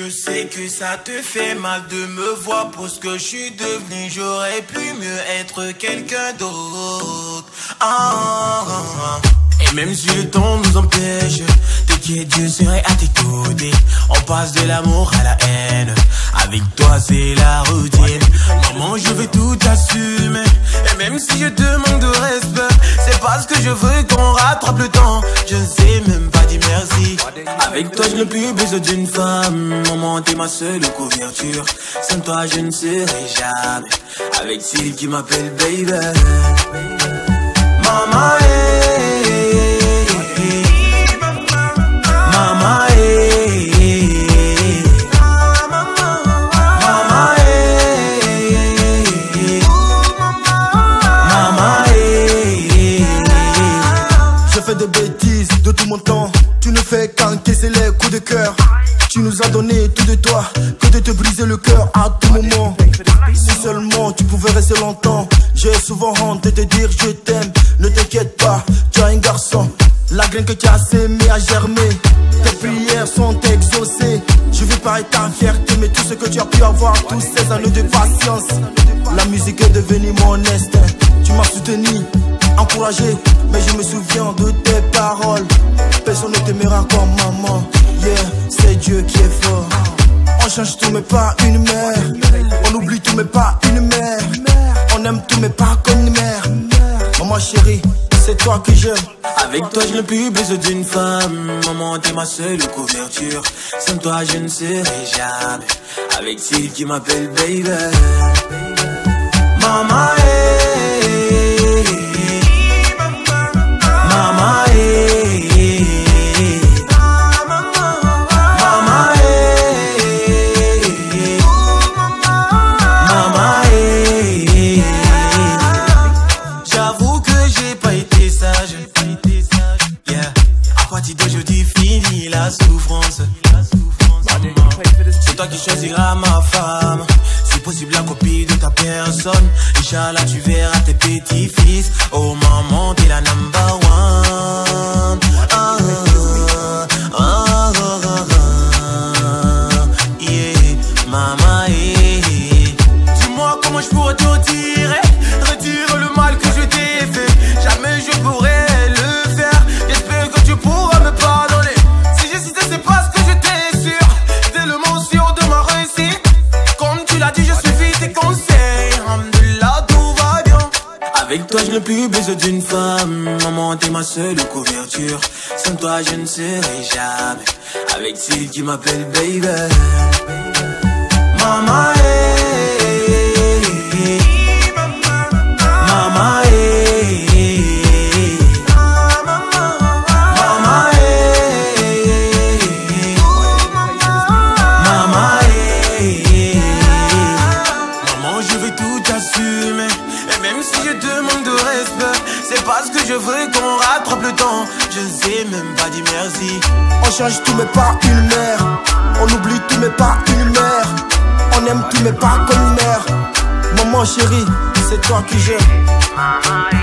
Je sais que ça te fait mal de me voir pour ce que je suis devenu. J'aurais pu mieux être quelqu'un d'autre. Ah, ah, ah. Et même si le temps nous empêche, t'inquiète, je serai à tes côtés. On passe de l'amour à la haine. Avec toi, c'est la routine. Maman, je vais tout assumer. Et même si je te manque de respect, parce que je veux qu'on rattrape le temps. Je sais même pas dire merci. Avec toi, je n'ai plus besoin d'une femme. Maman, t'es ma seule couverture. Sans toi, je ne serai jamais. Avec celle qui m'appelle baby. Maman, qu'encaisser les coups de cœur. Tu nous as donné tout de toi, que de te briser le cœur à tout moment. Si seulement tu pouvais rester longtemps. J'ai souvent honte de te dire je t'aime. Ne t'inquiète pas, tu as un garçon. La graine que tu as sémée a germé. Tes prières sont exaucées. Je vis par ta fierté, mais tout ce que tu as pu avoir, tous ces années de patience. La musique est devenue mon instinct. Tu m'as soutenu, encouragé, mais je me souviens de tes paroles. Personne ne t'aimera comme maman. Change tout, mais pas une mère. On oublie tout, mais pas une mère. On aime tout, mais pas comme une mère. Maman chérie, c'est toi que j'aime. Avec toi, je n'ai plus besoin d'une femme. Maman, t'es ma seule couverture. Sans toi, je ne serai jamais. Avec celle qui m'appelle baby. Maman, eh, toi qui choisiras ma femme. Si possible, la copie de ta personne. Inch'Allah, tu verras tes petits-fils. Oh maman, Avec toi, je n'ai plus besoin d'une femme. Maman, t'es ma seule couverture. Sans toi, je ne serai jamais. Avec celle qui m'appelle baby. Maman, de respect, c'est parce que je veux qu'on rattrape le temps. Je ne sais même pas dire merci. On change tout, mais pas une mère. On oublie tout, mais pas une mère. On aime tout, mais pas comme une mère. Maman chérie, c'est toi que j'aime.